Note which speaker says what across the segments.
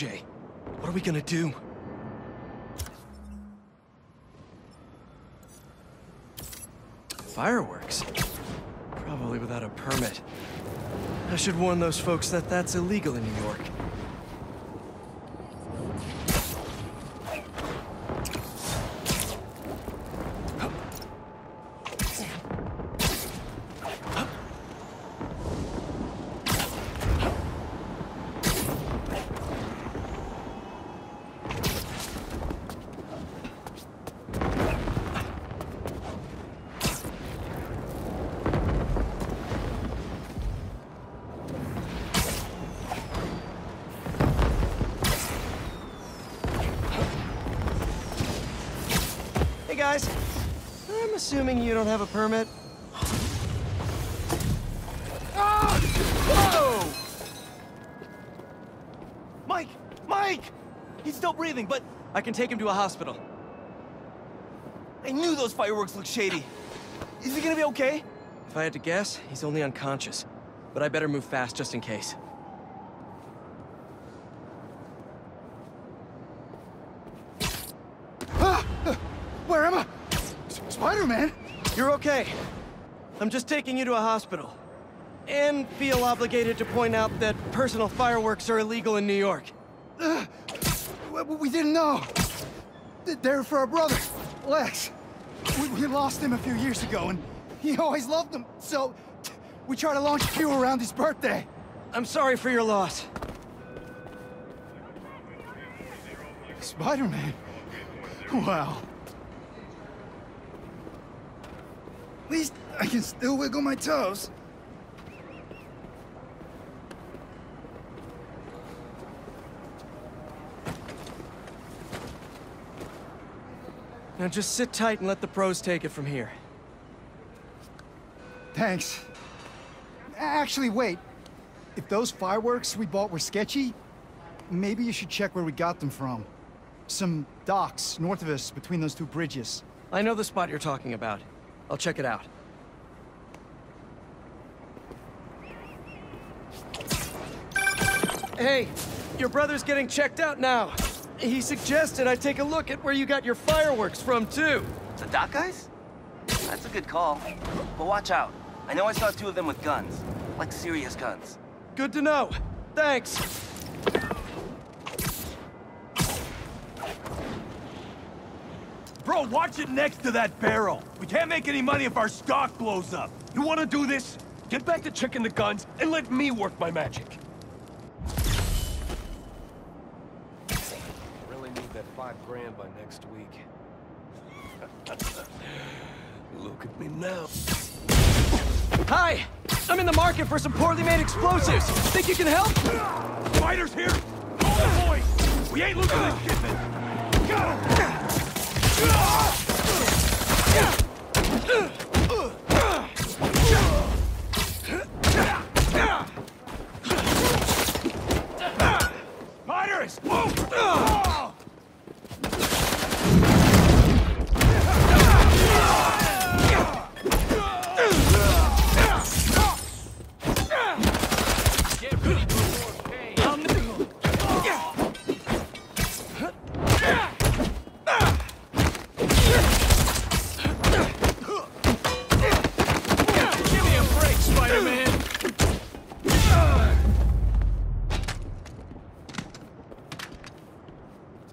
Speaker 1: Jay. What are we gonna do? Fireworks? Probably without a permit. I should warn those folks that that's illegal in New York. Guys, I'm assuming you don't have a permit. Ah! Whoa!
Speaker 2: Mike! Mike! He's still breathing, but
Speaker 1: I can take him to a hospital.
Speaker 2: I knew those fireworks looked shady. Is he gonna be okay?
Speaker 1: If I had to guess, he's only unconscious. But I better move fast just in case.
Speaker 3: Ah! Where am I? Spider-Man?
Speaker 1: You're okay. I'm just taking you to a hospital. And feel obligated to point out that personal fireworks are illegal in New York.
Speaker 3: Uh, we- didn't know. They're for our brother, Lex. We, we lost him a few years ago, and he always loved them. So we tried to launch a few around his birthday.
Speaker 1: I'm sorry for your loss.
Speaker 3: Spider-Man? Wow. At least I can still wiggle my toes.
Speaker 1: Now just sit tight and let the pros take it from here.
Speaker 3: Thanks. Actually, wait. If those fireworks we bought were sketchy, maybe you should check where we got them from. Some docks north of us between those two bridges.
Speaker 1: I know the spot you're talking about. I'll check it out. Hey, your brother's getting checked out now. He suggested I take a look at where you got your fireworks from, too.
Speaker 2: The dock guys? That's a good call. But watch out. I know I saw two of them with guns. Like serious guns.
Speaker 1: Good to know. Thanks.
Speaker 4: Bro, watch it next to that barrel. We can't make any money if our stock blows up. You wanna do this? Get back to checking the guns and let me work my magic.
Speaker 5: Really need that five grand by next week.
Speaker 4: Look at me now.
Speaker 1: Hi! I'm in the market for some poorly made explosives. Think you can help?
Speaker 4: Fighters here! Hold the boys! We ain't losing this shipment! Go! Fighters! Move!
Speaker 5: Give me a break, Spider-Man!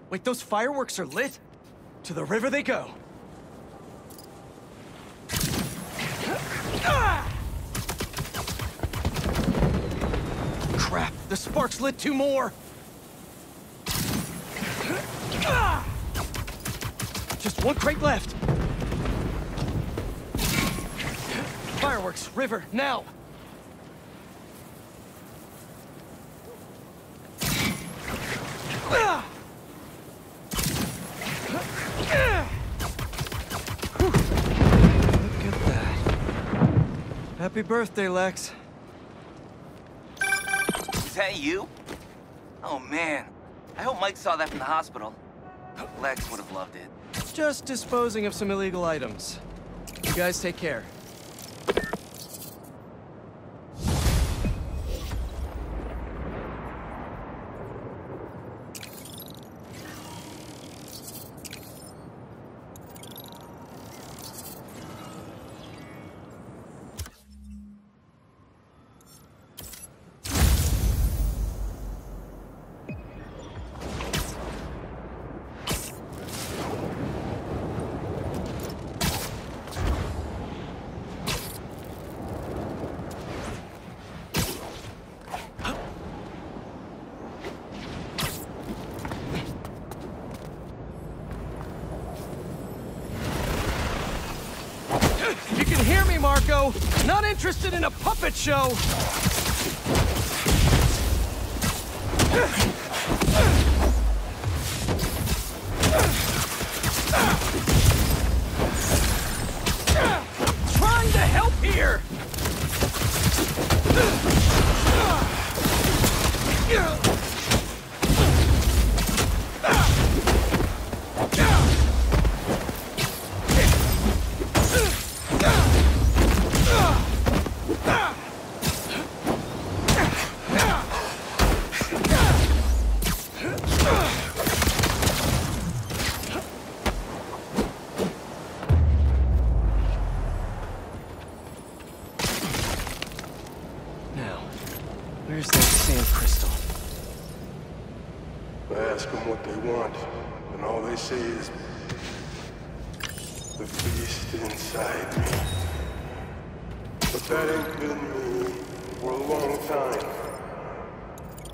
Speaker 1: Wait, those fireworks are lit? To the river they go. Crap, the sparks lit two more. Just one crate left. Fireworks, river, now. Look at that. Happy birthday, Lex.
Speaker 2: Is that you? Oh man. I hope Mike saw that from the hospital. Lex would have loved it.
Speaker 1: Just disposing of some illegal items. You guys take care. Not interested in a puppet show. Trying to help here! Now,
Speaker 4: Beast inside me. But that ain't been me for a long time.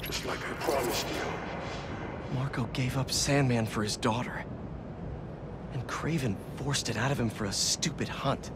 Speaker 4: Just like I promised you.
Speaker 1: Marko gave up Sandman for his daughter. And Kraven forced it out of him for a stupid hunt.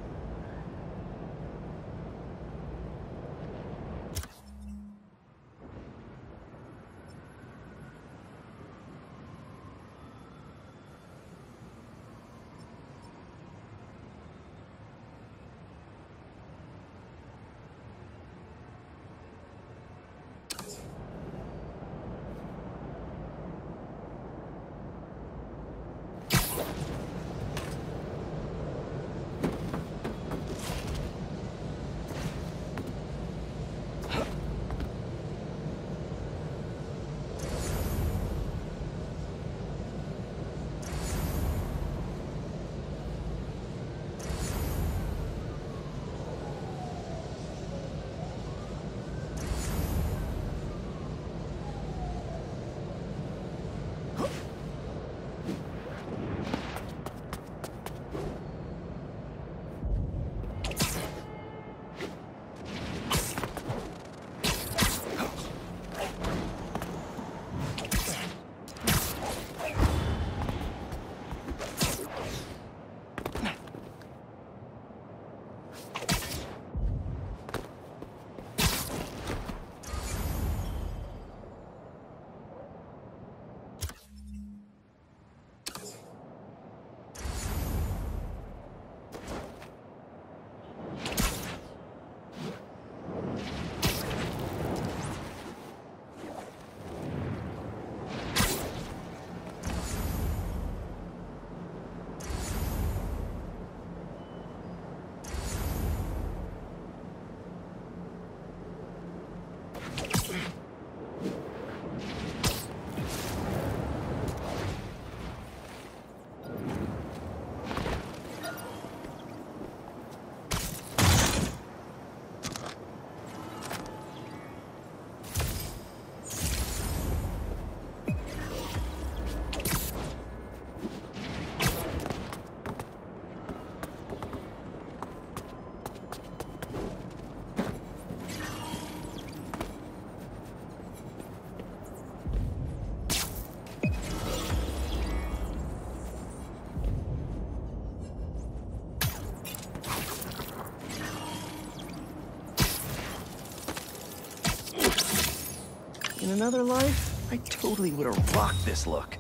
Speaker 1: In another life, I totally would have rocked this look.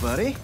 Speaker 1: Buddy.